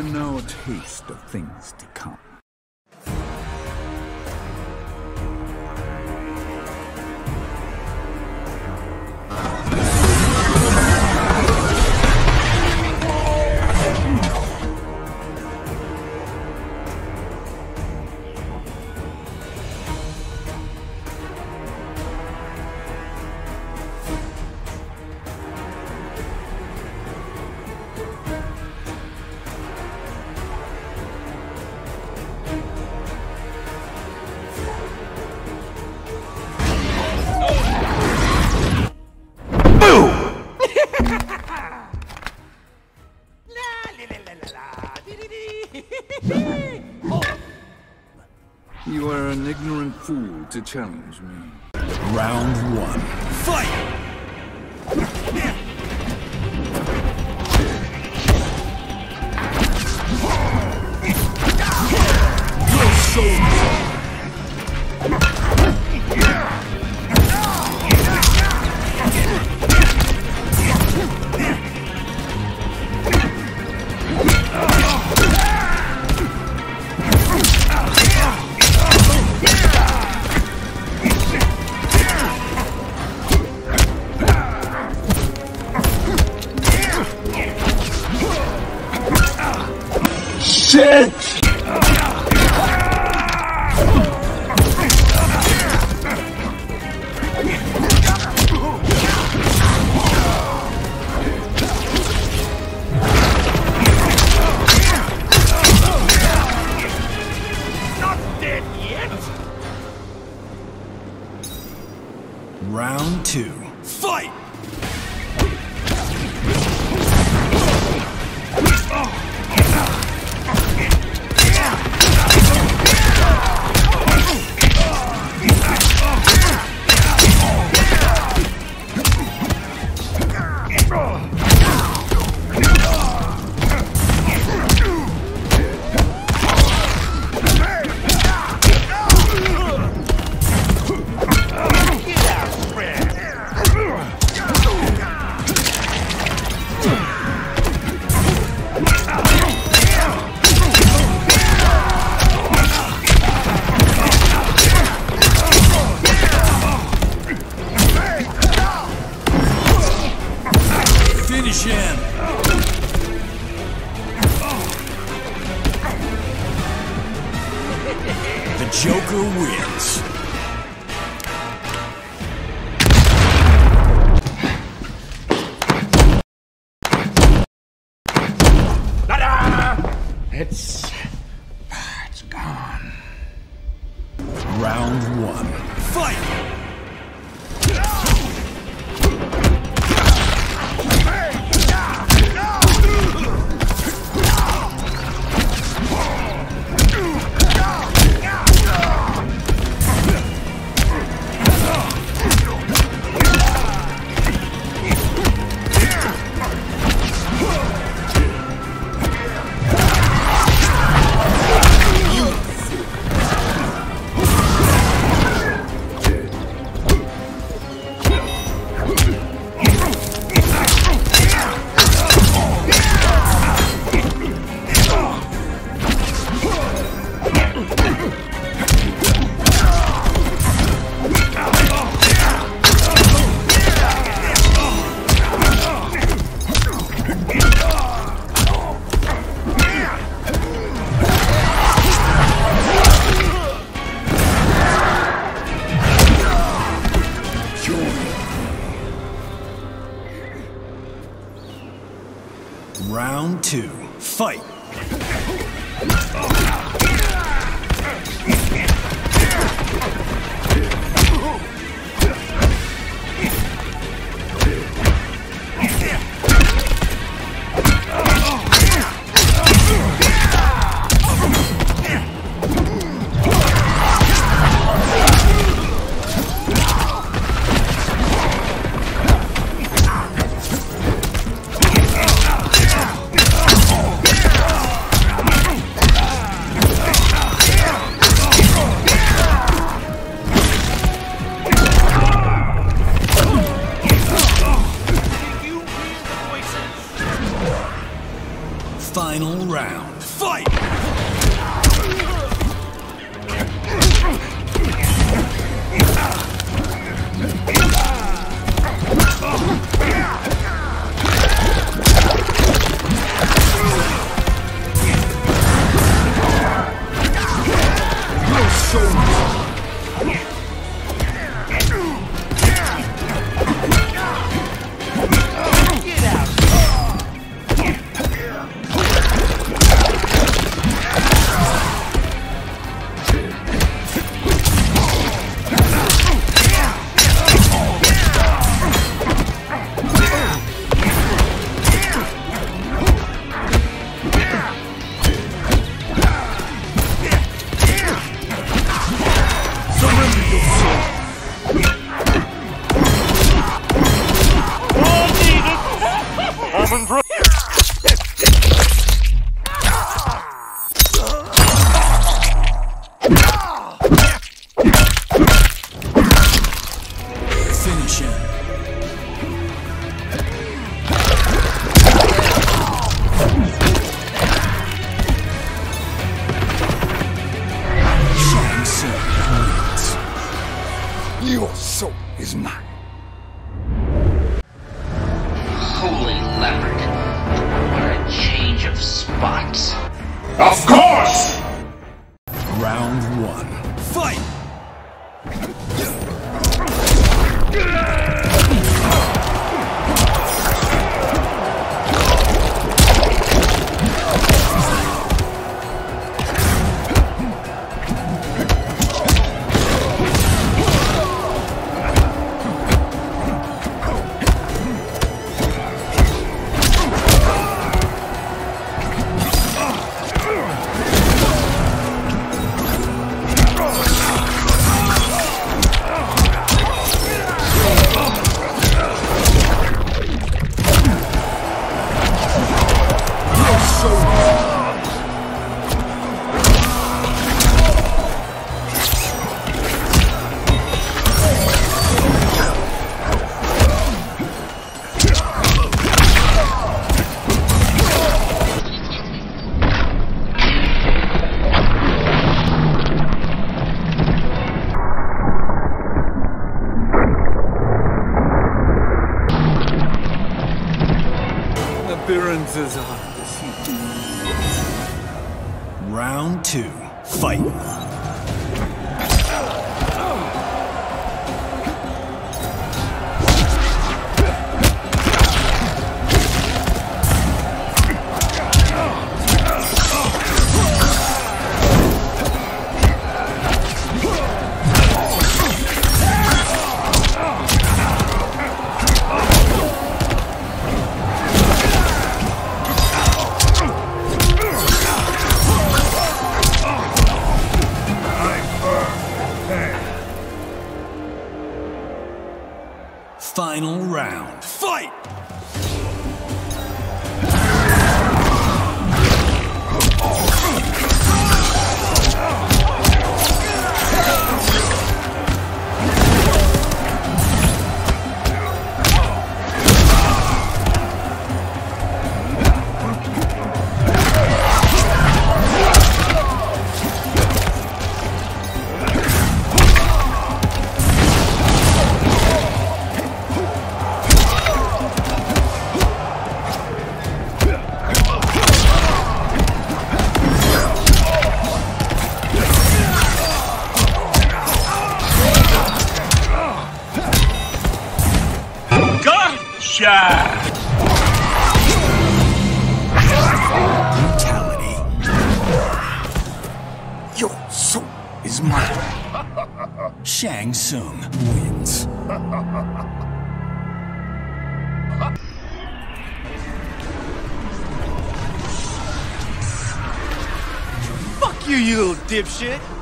And now a taste of things to come. Ignorant to challenge me. Round one. Fight! Shit! Round two. Fight! Finish him! The Joker wins. It's. It's gone. Round one. Fight! Round two, fight! Your soul is mine. Holy leopard. What a change of spots. Round two. Fight! Brutality. Your soul is mine. Shang Tsung wins. Fuck you, you little dipshit!